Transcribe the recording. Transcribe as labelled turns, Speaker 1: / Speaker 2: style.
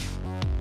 Speaker 1: Bye.